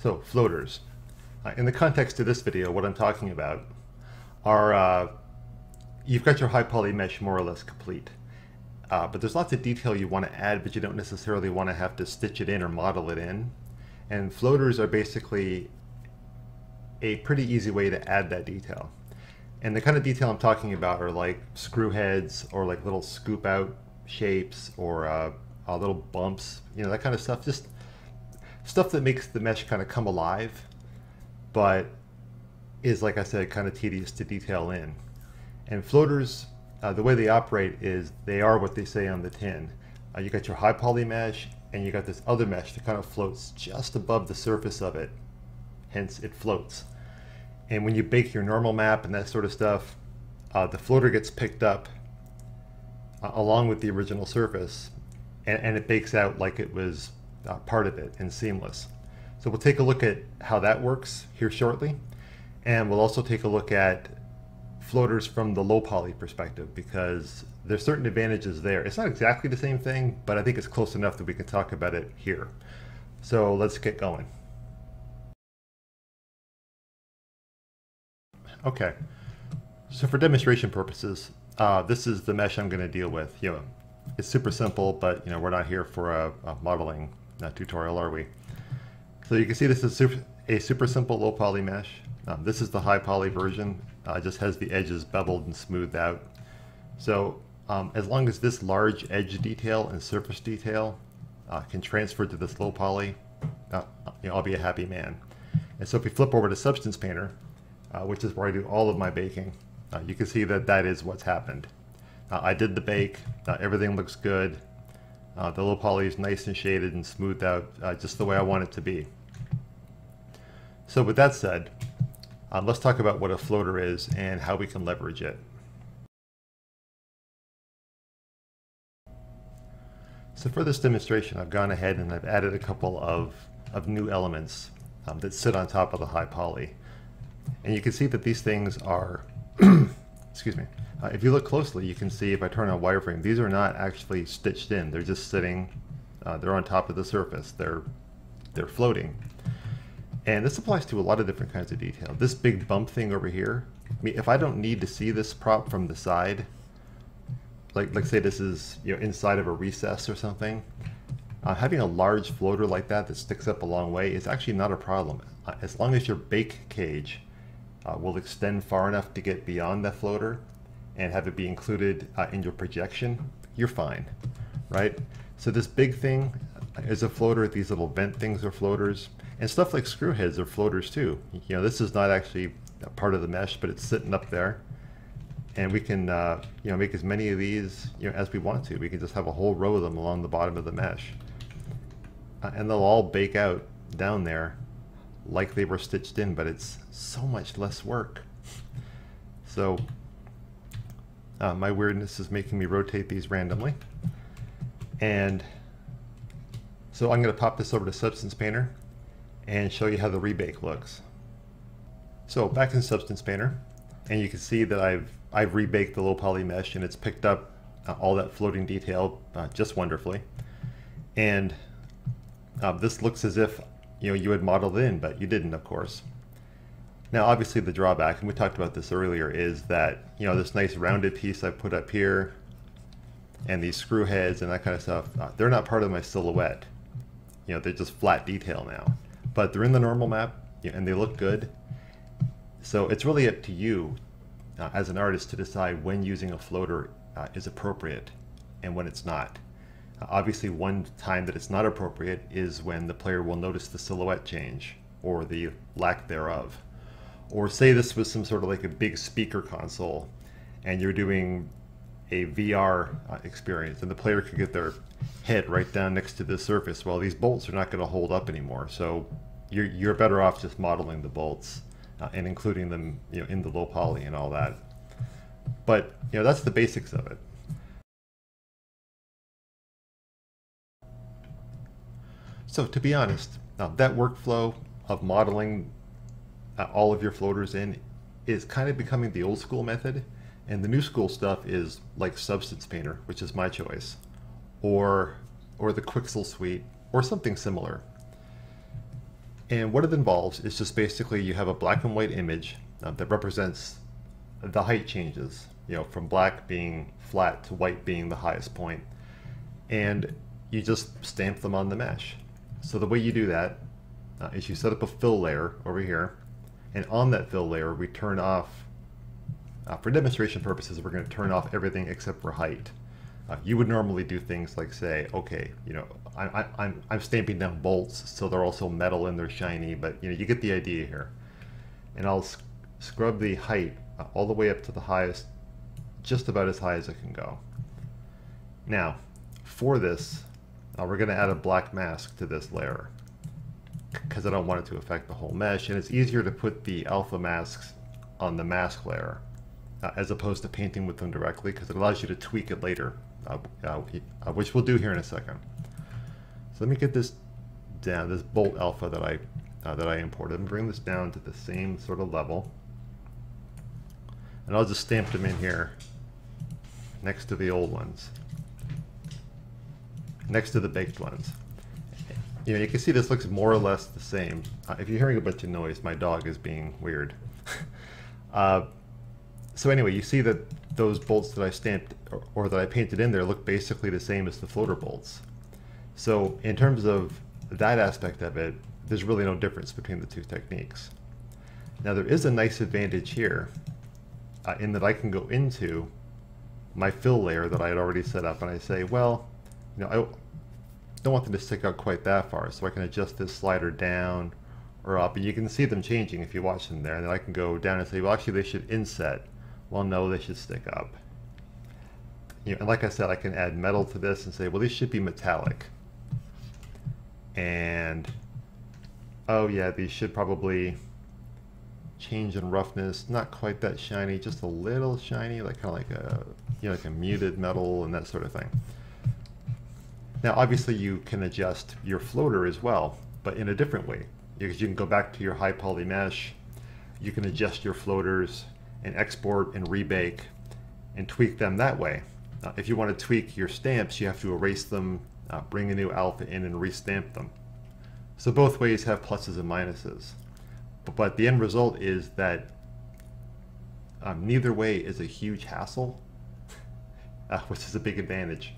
So floaters. Uh, in the context of this video, what I'm talking about are, uh, you've got your high poly mesh more or less complete. Uh, but there's lots of detail you want to add, but you don't necessarily want to have to stitch it in or model it in. And floaters are basically a pretty easy way to add that detail. And the kind of detail I'm talking about are like screw heads or like little scoop out shapes or uh, uh, little bumps, you know, that kind of stuff. Just stuff that makes the mesh kind of come alive, but is, like I said, kind of tedious to detail in. And floaters uh, the way they operate is they are what they say on the tin. Uh, you got your high poly mesh and you got this other mesh that kind of floats just above the surface of it. Hence it floats. And when you bake your normal map and that sort of stuff, uh, the floater gets picked up uh, along with the original surface and, and, it bakes out like it was uh, part of it and seamless. So we'll take a look at how that works here shortly. And we'll also take a look at floaters from the low poly perspective because there's certain advantages there. It's not exactly the same thing, but I think it's close enough that we can talk about it here. So let's get going. Okay, so for demonstration purposes, uh, this is the mesh I'm going to deal with. You know, it's super simple, but you know we're not here for a, a modeling uh, tutorial, are we? So you can see this is super, a super simple low poly mesh. Um, this is the high poly version. Uh, just has the edges beveled and smoothed out. So um, as long as this large edge detail and surface detail uh, can transfer to this low poly, uh, you know, I'll be a happy man. And so if we flip over to Substance Painter, uh, which is where I do all of my baking, uh, you can see that that is what's happened. Uh, I did the bake, everything looks good. The low poly is nice and shaded and smoothed out just the way I want it to be. So with that said, um, let's talk about what a floater is and how we can leverage it. So for this demonstration, I've gone ahead and I've added a couple of, of new elements um, that sit on top of the high poly. And you can see that these things are, excuse me, uh, if you look closely, you can see if I turn on wireframe, these are not actually stitched in. They're just sitting, uh, they're on top of the surface. They're, they're floating. And this applies to a lot of different kinds of detail. This big bump thing over here, I mean, if I don't need to see this prop from the side, like, like say this is you know inside of a recess or something, uh, having a large floater like that that sticks up a long way is actually not a problem. Uh, as long as your bake cage uh, will extend far enough to get beyond that floater and have it be included uh, in your projection, you're fine, right? So this big thing is a floater. These little vent things are floaters. And stuff like screw heads are floaters too. You know, this is not actually part of the mesh, but it's sitting up there. And we can, uh, you know, make as many of these, you know, as we want to. We can just have a whole row of them along the bottom of the mesh. Uh, and they'll all bake out down there like they were stitched in, but it's so much less work. So uh, my weirdness is making me rotate these randomly. And so I'm going to pop this over to Substance Painter and show you how the rebake looks. So back in Substance Painter, and you can see that I've I've rebaked the low poly mesh and it's picked up uh, all that floating detail uh, just wonderfully. And uh, this looks as if you know you had modeled in, but you didn't, of course. Now, obviously, the drawback, and we talked about this earlier, is that you know this nice rounded piece I put up here, and these screw heads and that kind of stuff, uh, they're not part of my silhouette. You know, they're just flat detail now but they're in the normal map and they look good. So it's really up to you uh, as an artist to decide when using a floater uh, is appropriate and when it's not. Obviously, one time that it's not appropriate is when the player will notice the silhouette change or the lack thereof. Or say this was some sort of like a big speaker console and you're doing a VR uh, experience and the player could get their head right down next to the surface. Well, these bolts are not going to hold up anymore. So you're, you're better off just modeling the bolts uh, and including them you know, in the low poly and all that. But you know that's the basics of it. So to be honest, uh, that workflow of modeling uh, all of your floaters in is kind of becoming the old school method. And the new school stuff is like Substance Painter, which is my choice, or or the Quixel suite, or something similar. And what it involves is just basically you have a black and white image uh, that represents the height changes, you know, from black being flat to white being the highest point. And you just stamp them on the mesh. So the way you do that uh, is you set up a fill layer over here, and on that fill layer we turn off, uh, for demonstration purposes, we're going to turn off everything except for height. Uh, you would normally do things like say, okay, you know, I, I, I'm, I'm stamping down bolts so they're also metal and they're shiny, but you know, you get the idea here. And I'll sc scrub the height uh, all the way up to the highest, just about as high as it can go. Now, for this, we're going to add a black mask to this layer because I don't want it to affect the whole mesh, and it's easier to put the alpha masks on the mask layer uh, as opposed to painting with them directly because it allows you to tweak it later uh, uh, uh, which we'll do here in a second. So let me get this down, this bolt alpha that I uh, that I imported, and bring this down to the same sort of level. And I'll just stamp them in here next to the old ones, next to the baked ones. You know, you can see this looks more or less the same. Uh, if you're hearing a bunch of noise, my dog is being weird. uh, so anyway, you see that those bolts that I stamped or, or, that I painted in there look basically the same as the floater bolts. So in terms of that aspect of it, there's really no difference between the two techniques. Now there is a nice advantage here uh, in that I can go into my fill layer that I had already set up and I say, well, you know, I don't want them to stick out quite that far, so I can adjust this slider down or up, and you can see them changing if you watch them there, and then I can go down and say, well, actually they should inset well, no, they should stick up. You know, and like I said, I can add metal to this and say, well, these should be metallic. And, oh yeah, these should probably change in roughness. Not quite that shiny, just a little shiny, like kind of like a, you know, like a muted metal and that sort of thing. Now, obviously, you can adjust your floater as well, but in a different way. Because you can go back to your high poly mesh, you can adjust your floaters and export and rebake and tweak them that way. If you want to tweak your stamps, you have to erase them, uh, bring a new alpha in and restamp them. So both ways have pluses and minuses. But, but the end result is that um, neither way is a huge hassle, uh, which is a big advantage.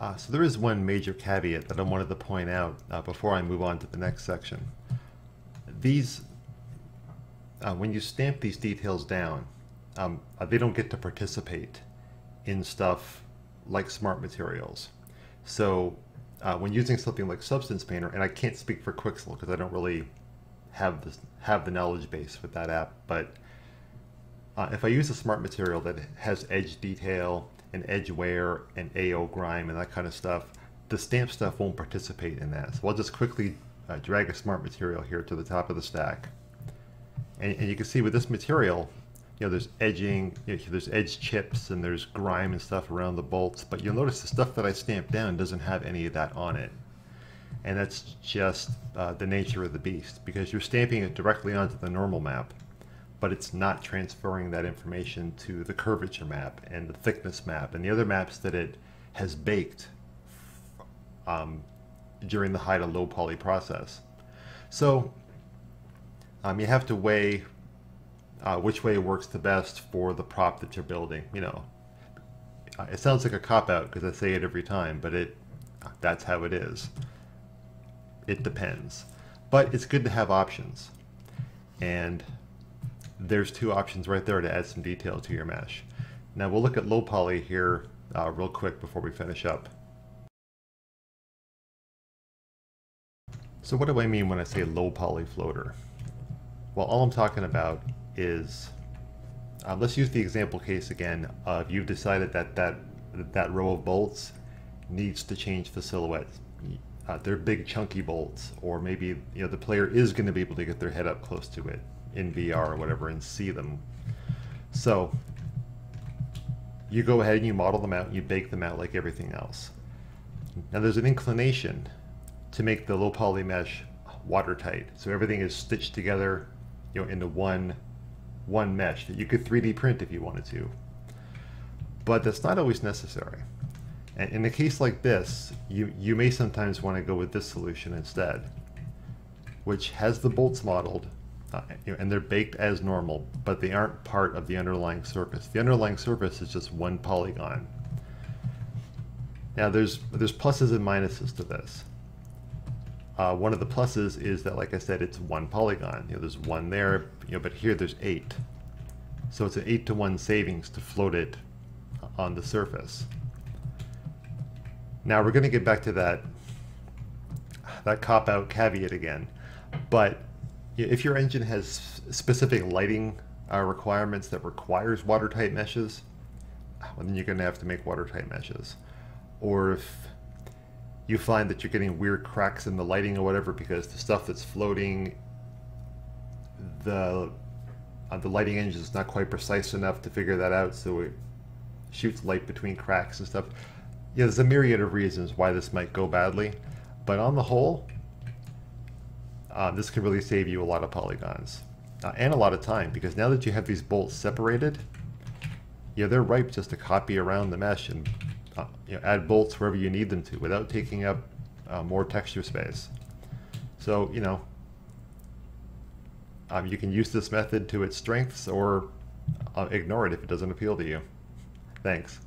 Uh, so there is one major caveat that I wanted to point out uh, before I move on to the next section these, uh, when you stamp these details down, um, uh, they don't get to participate in stuff like smart materials. So uh, when using something like Substance Painter, and I can't speak for Quixel because I don't really have this have the knowledge base with that app, but uh, if I use a smart material that has edge detail and edge wear and AO grime and that kind of stuff, the stamp stuff won't participate in that. So I'll just quickly uh, drag a smart material here to the top of the stack. And, and you can see with this material, you know, there's edging, you know, there's edge chips and there's grime and stuff around the bolts, but you'll notice the stuff that I stamped down doesn't have any of that on it. And that's just uh, the nature of the beast because you're stamping it directly onto the normal map, but it's not transferring that information to the curvature map and the thickness map and the other maps that it has baked um, during the high to low poly process. So um, you have to weigh uh, which way works the best for the prop that you're building. You know, uh, it sounds like a cop out because I say it every time, but it that's how it is. It depends, but it's good to have options, and there's two options right there to add some detail to your mesh. Now we'll look at low poly here uh, real quick before we finish up. So what do I mean when I say low poly floater? Well, all I'm talking about is, uh, let's use the example case again of you've decided that that, that row of bolts needs to change the silhouette. Uh, they're big chunky bolts, or maybe you know the player is going to be able to get their head up close to it in VR or whatever and see them. So you go ahead and you model them out and you bake them out like everything else. Now there's an inclination to make the low poly mesh watertight. So everything is stitched together, you know, into one one mesh that you could 3D print if you wanted to. But that's not always necessary. And in a case like this, you, you may sometimes want to go with this solution instead, which has the bolts modeled, uh, and they're baked as normal, but they aren't part of the underlying surface. The underlying surface is just one polygon. Now there's there's pluses and minuses to this. Uh, one of the pluses is that, like I said, it's one polygon. You know, there's one there, you know, but here there's eight. So it's an eight to one savings to float it on the surface. Now we're going to get back to that that cop out caveat again, but if your engine has specific lighting uh, requirements that requires watertight meshes, well, then you're going to have to make watertight meshes. Or if you find that you're getting weird cracks in the lighting or whatever because the stuff that's floating, the uh, the lighting engine is not quite precise enough to figure that out, so it shoots light between cracks and stuff. Yeah, there's a myriad of reasons why this might go badly, but on the whole, uh, this can really save you a lot of polygons uh, and a lot of time because now that you have these bolts separated, yeah, they're ripe just to copy around the mesh and uh, you know, add bolts wherever you need them to without taking up uh, more texture space. So, you know, um, you can use this method to its strengths or uh, ignore it if it doesn't appeal to you. Thanks.